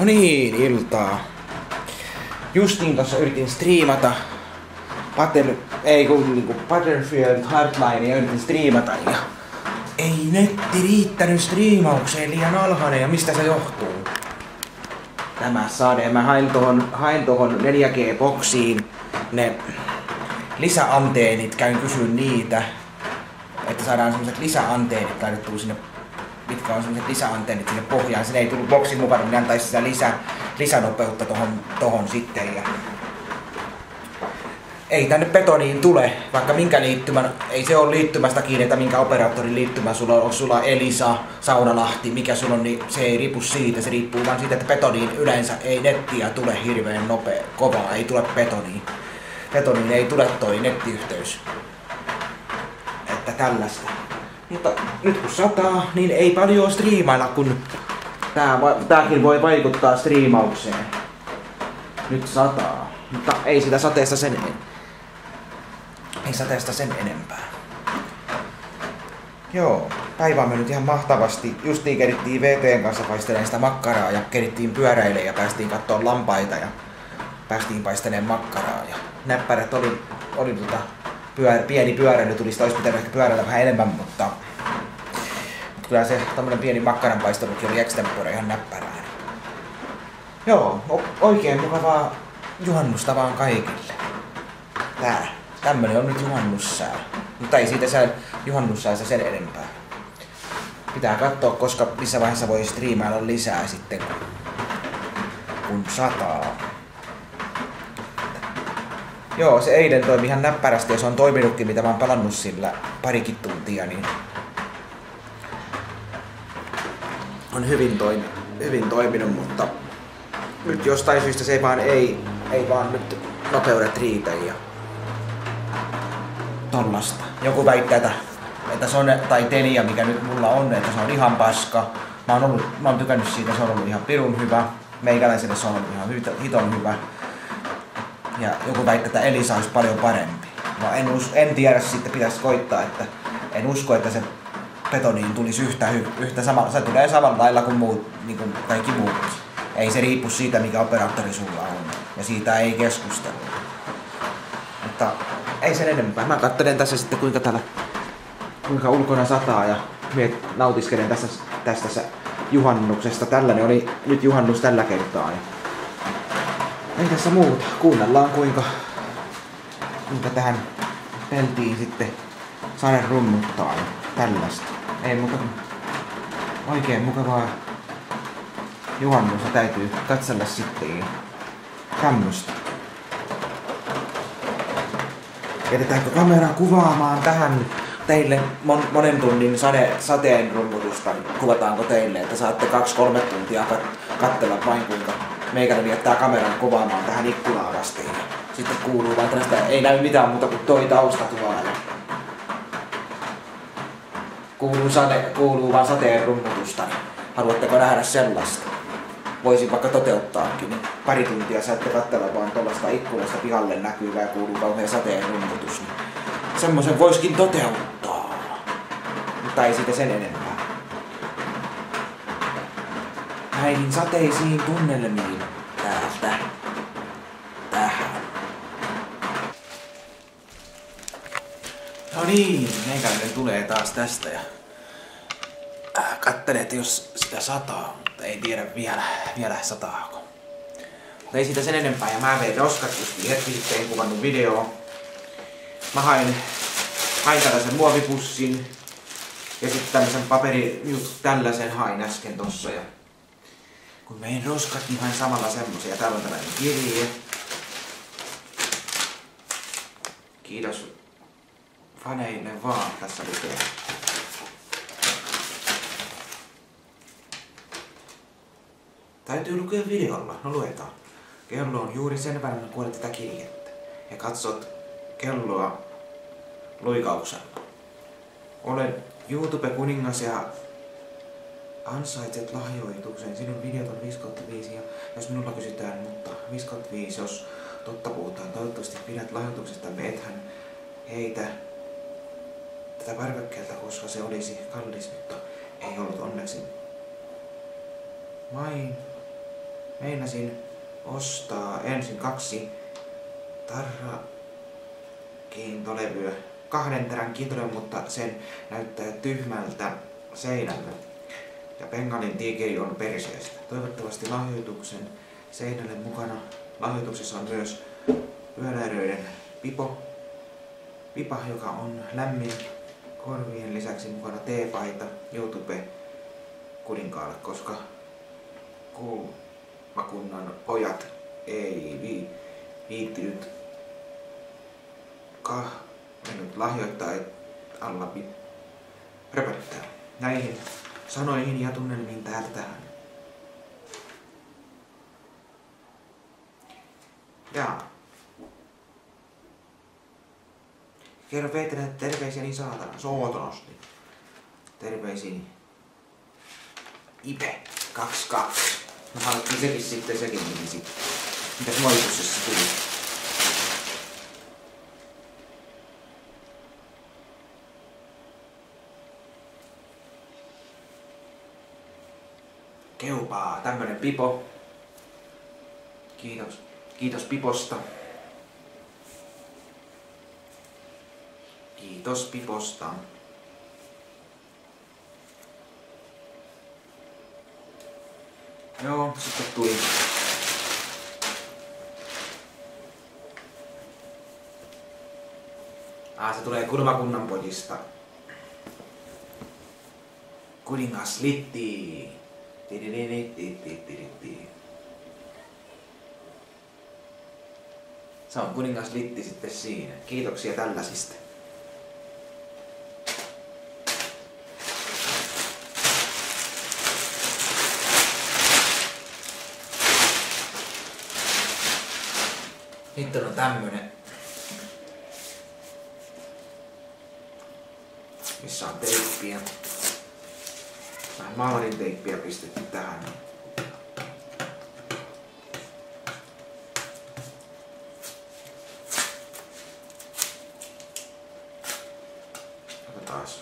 No niin, iltaa. Justin kanssa yritin striimata Pater, ei kun niinku Battlefield Hardline ja yritin striimata ja ei netti riittänyt striimaukseen liian alhainen ja mistä se johtuu? Tämä sade. Mä hain tohon, hain tohon 4G-boksiin ne lisäanteenit, käyn kysyn niitä, että saadaan semmoset lisäanteenit laitettua sinne mitkä on semmoset lisäantennit sinne pohjaan. Sinne ei tullut boksin mukana, niin antaisi sitä lisä, lisänopeutta tohon, tohon sitten. Ja ei tänne betoniin tule, vaikka minkä liittymän, ei se ole liittymästä kiinni, että minkä operaattorin liittymä sulla on, sulla Elisa, Saunalahti, mikä sulla on, niin se ei riipu siitä, se riippuu vaan siitä, että betoniin yleensä ei nettiä tule hirveän nopea, kovaa, ei tule betoniin. Betoniin ei tule toi nettiyhteys. Että tällaista. Mutta nyt kun sataa, niin ei paljon striimailla, kun tää, tääkin voi vaikuttaa striimaukseen. Nyt sataa. Mutta ei sitä sateesta sen, ei sateesta sen enempää. Joo, päivä on mennyt ihan mahtavasti. Justiin kerittiin VTn kanssa paistelemaan sitä makkaraa ja kerittiin pyöräille ja päästiin katsoa lampaita ja päästiin paistelemaan makkaraa. Ja näppärät oli, oli tota, pyör, pieni pyöräily tulisi, olisi pitänyt ehkä pyöräillä vähän enemmän, mutta, mutta kyllä se tämmönen pieni makkaranpaistelukin oli extempore ihan näppärää. Joo, oikein mukavaa juhannusta vaan kaikille. Tää. Tämmönen on nyt juhannussää. Mutta ei siitä saa juhannussäässä sen enempää. Pitää katsoa, koska missä vaiheessa voi striimailla lisää sitten, kun, kun sataa. Joo, se eilen toimi ihan näppärästi ja se on toiminutkin, mitä mä oon palannut sillä parikin tuntia, niin on hyvin, toimi, hyvin toiminut, mutta nyt jostain syystä se ei vaan ei, ei vaan nyt nopeudet riitä ja tollasta. Joku väittää, että, että se on, tai Telia, mikä nyt mulla on, että se on ihan paska. Mä oon, ollut, mä oon tykännyt siitä, se on ollut ihan pirun hyvä. Meikäläiselle se on ollut ihan hiton hyvä ja joku väittää, että Elisa olisi paljon parempi. No en, us, en tiedä, sitten pitäisi koittaa, että en usko, että se betoniin tulisi yhtä, yhtä sama, se tulee samalla lailla kuin, muut, niin kuin kaikki muut. Ei se riippu siitä, mikä operaattori sulla on. Ja siitä ei keskustella. Mutta ei sen enempää. Mä katselen tässä sitten kuinka täällä kuinka ulkona sataa ja miet, nautiskelen tässä, tästä juhannuksesta. Tällainen oli nyt juhannus tällä kertaa. Ja ei tässä muuta. Kuunnellaan kuinka, kuinka tähän peltiin sitten saada runnuttaa ja tällaista. Ei muuta oikein mukavaa juhannusta täytyy katsella sitten tämmöstä. Jätetäänkö kamera kuvaamaan tähän teille mon, monen tunnin sade, sateen rummutusta? Kuvataanko teille, että saatte 2-3 tuntia kat, katsella vain kuinka meikäläinen viettää kameran kuvaamaan tähän ikkunaan asti. Sitten kuuluu vaan tästä, ei näy mitään muuta kuin toi taustatuoli. Kuuluu, sade, kuuluu vaan sateen rummutusta. Haluatteko nähdä sellaista? Voisin vaikka toteuttaakin. Pari tuntia saatte katsella vaan tuollaista ikkunasta pihalle näkyvää kuuluu kauhean sateen rummutus. Semmoisen voiskin toteuttaa. Mutta ei siitä sen enempää näihin sateisiin tunnelmiin täältä tähän. No niin, meikäläinen tulee taas tästä ja äh, kattelee, että jos sitä sataa, mutta ei tiedä vielä, vielä sataako. Mutta ei siitä sen enempää ja mä vein roskat just hetki sitten, kuvannut video. Mä hain, hain tällaisen muovipussin ja sitten tämmöisen paperi, tällaisen hain äsken tossa ja kun mein roskat, niin hain samalla semmosia. Täällä on tällainen kirje. Kiitos faneille vaan. Tässä lukee. Täytyy lukea videolla. No luetaan. Kello on juuri sen verran, kun kuulet tätä kirjettä. Ja katsot kelloa luikauksella. Olen YouTube-kuningas ja ansaitset lahjoituksen. Sinun videot on 5 5 ja jos minulla kysytään, mutta 5 5, jos totta puhutaan, toivottavasti pidät lahjoituksesta, ethän heitä tätä parvekkeelta, koska se olisi kallis, mutta ei ollut onneksi. Main meinasin ostaa ensin kaksi tarra kiintolevyä, kahden terän kiintolevyä, mutta sen näyttää tyhmältä seinällä. Ja Bengalin tiikeri on perseestä. Toivottavasti lahjoituksen seinälle mukana. Lahjoituksessa on myös pyöräilijöiden pipo, pipa, joka on lämmin korvien lisäksi mukana T-paita YouTube kuninkaalle, koska kulmakunnan pojat ei vi, viittinyt kahvenut lahjoittaa alla röpöttää. Näihin sanoihin ja tunnelmiin täältä tähän. Ja kerro Peterille terveisiä niin saatana, sootonosti. Terveisiin Ipe 22. No haluttiin sekin sitten, sekin meni sitten. Mitäs valituksessa tuli? Keupaa, tämmönen pipo. Kiitos. Kiitos piposta. Kiitos piposta. Joo, sitten tuli Ah, se tulee kurvakunnan pojista. Kuningas Litti. Se on kuningas Litti sitten siinä. Kiitoksia tällaisista. Sitten on tämmönen. Missä on teippiä. Vähän maalarin teippiä pistetty tähän. taas.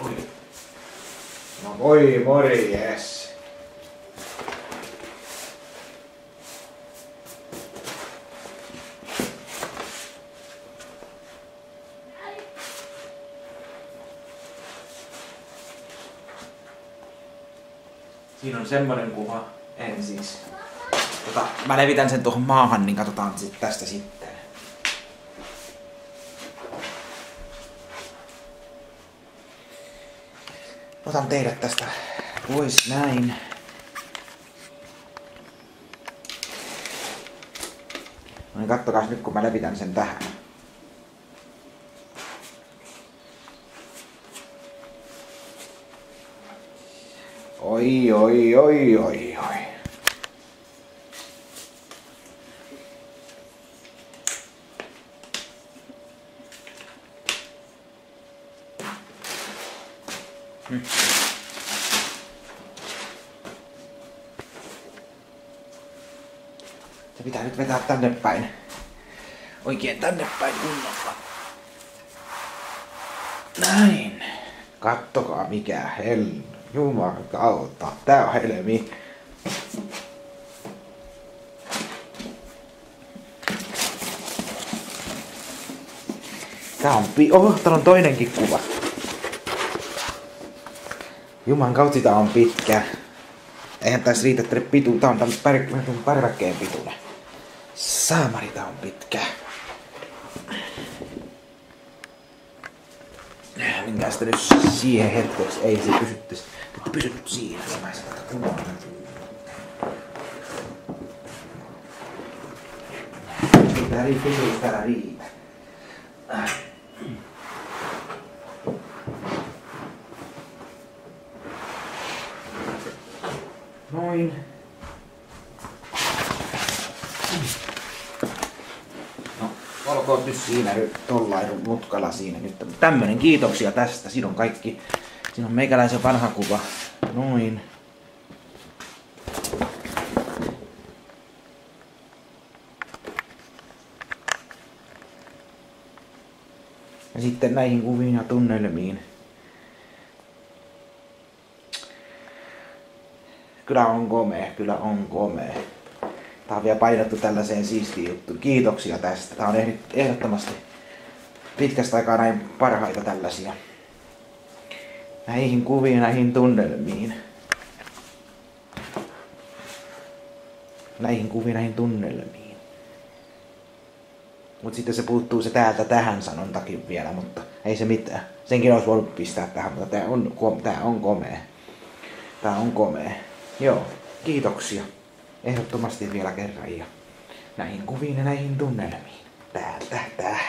Oi. Voi morjes. Siinä on semmonen kuva ensiksi. Tota, mä levitän sen tuohon maahan, niin katsotaan sit tästä sitten. Otan teidät tästä pois näin. No niin kattokaa nyt kun mä levitän sen tähän. Oi, oi, oi, oi, oi. Se pitää nyt vetää tänne päin. Oikein tänne päin kunnolla. Näin. Kattokaa mikä hell. Jumalan kautta. Tää on helmi. Tää on pi... Oho, on toinenkin kuva. Juman kautta tää on pitkä. Eihän tässä riitä tänne pitu. Tää on tämän pär- pärväkkeen pituinen. Saamari tää on pitkä. Minkä sitä nyt siihen hetkeksi ei se pysyttäisi. Että pysy nyt siinä. niin Mä sitä kuvaan. Tää ei pysy täällä riitä. Noin. No, olkoon nyt siinä tollain mutkalla siinä nyt. Tämmönen kiitoksia tästä. Siinä on kaikki Siinä on meikäläisen vanha kuva. Noin. Ja sitten näihin kuviin ja tunnelmiin. Kyllä on komea, kyllä on komea. Tää on vielä painettu tällaiseen siistiin juttu. Kiitoksia tästä. Tää on ehdottomasti pitkästä aikaa näin parhaita tällaisia. Näihin kuviin, näihin tunnelmiin. Näihin kuviin, näihin tunnelmiin. Mut sitten se puuttuu se täältä tähän sanontakin vielä, mutta ei se mitään. Senkin olisi voinut pistää tähän, mutta tää on, tää on komea. Tää on komea. Joo, kiitoksia. Ehdottomasti vielä kerran ja näihin kuviin ja näihin tunnelmiin. Täältä, täältä.